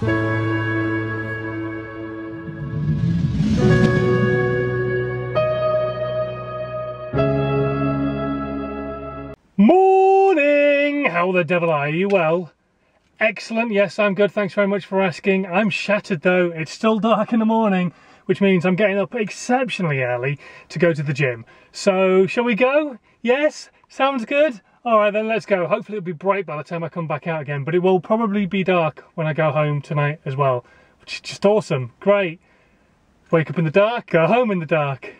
Morning! How the devil are you? Well, excellent. Yes, I'm good. Thanks very much for asking. I'm shattered though. It's still dark in the morning, which means I'm getting up exceptionally early to go to the gym. So, shall we go? Yes? Sounds good? All right, then let's go. Hopefully it'll be bright by the time I come back out again, but it will probably be dark when I go home tonight as well, which is just awesome. Great. Wake up in the dark, go home in the dark.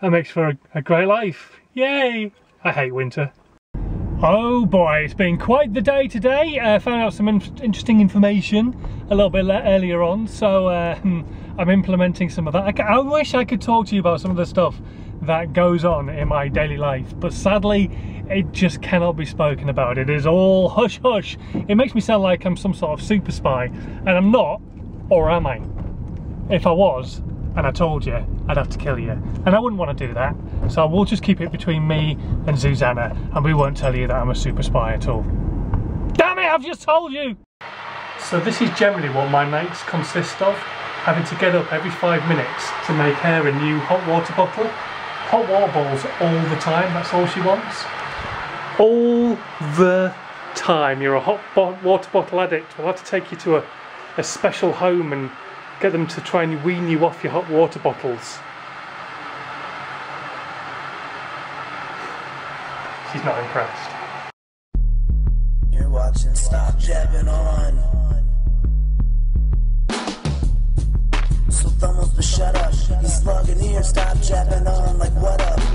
That makes for a, a great life. Yay! I hate winter. Oh boy, it's been quite the day today. I uh, found out some in interesting information a little bit earlier on, so uh, I'm implementing some of that. I, I, wish I could talk to you about some of the stuff that goes on in my daily life, but sadly, it just cannot be spoken about. It is all hush hush. It makes me sound like I'm some sort of super spy, and I'm not, or am I? If I was, and I told you, I'd have to kill you. And I wouldn't want to do that. So we'll just keep it between me and Zuzana, and we won't tell you that I'm a super spy at all. Damn it, I've just told you! So this is generally what my nights consist of. Having to get up every five minutes to make her a new hot water bottle. Hot water bottles all the time, that's all she wants. All the time. You're a hot water bottle addict. We'll have to take you to a, a special home and get them to try and wean you off your hot water bottles. She's not impressed. You're watching Stop Jabbaing On. So up shut up. These here, stop jabbing on like what up?